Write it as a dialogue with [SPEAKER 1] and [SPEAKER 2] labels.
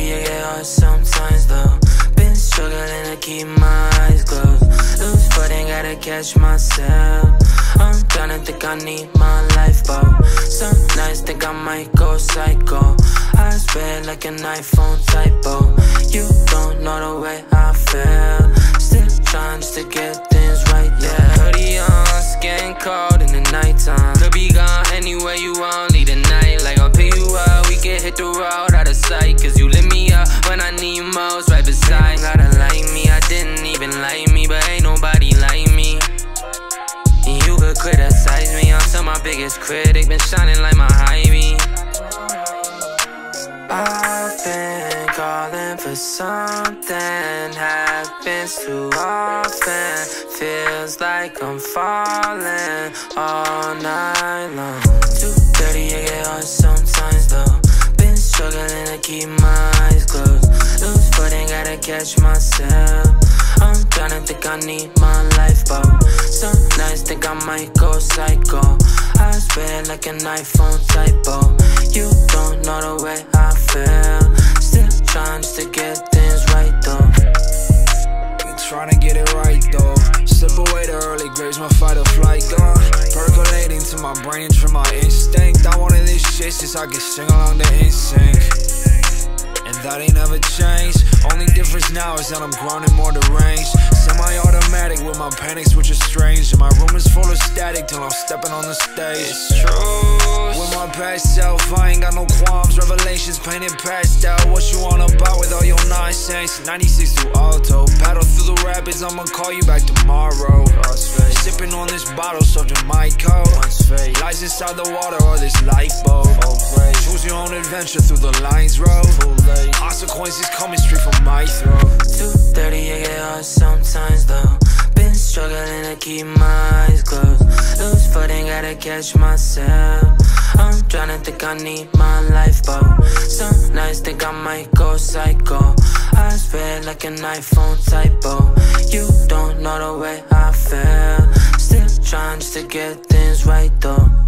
[SPEAKER 1] sorry, yeah, get hard sometimes though. Been struggling to keep my eyes closed. Lose footing, gotta catch myself. I'm down and think I need my lifeboat Some nights think I might go psycho. Eyes red like an iPhone typo. You don't know the way I feel Still trying just to get things right, yeah. Hoodie on, skin cold in the nighttime. Could be gone anywhere you want, leave the night. Like I'll pick you up, we can hit the road. My biggest critic. Been shining like my high beam. I've been calling for something, happens too often. Feels like I'm falling all night long. Too dirty, I get hard sometimes though. Been struggling to keep my eyes closed. Lose footing, gotta catch myself. I'm tryna think I need my lifeboat. Uh. Some nights think I might go psycho. I spit like an iPhone typo. You don't know the way I feel. Still trying just to get things right though.
[SPEAKER 2] Been trying to get it right though. Slip away the early grades, my fight or flight gone. Percolating to my brain and trim my instinct. I wanted this shit since I could sing along the instinct. That ain't never changed. Only difference now is that I'm grown and more deranged. Semi automatic with my panic switch is strange. And my room is full of static till I'm stepping on the stage.
[SPEAKER 1] It's true.
[SPEAKER 2] With my past self, I ain't got no qualms. Revelations painted past out. What you on about with all your nonsense? 96 through auto. Paddle through the rapids, I'ma call you back tomorrow. Sipping on this bottle, in my coat. Lies inside the water or this lifeboat. Adventure through the lines road. Consequences coming straight from my throat.
[SPEAKER 1] Too dirty, I get hard sometimes though. Been struggling to keep my eyes closed. Lose footing, gotta catch myself. I'm tryna think I need my lifeboat. Some nights think I might go psycho. I spit like an iPhone typo. You don't know the way I feel. Still trying just to get things right though.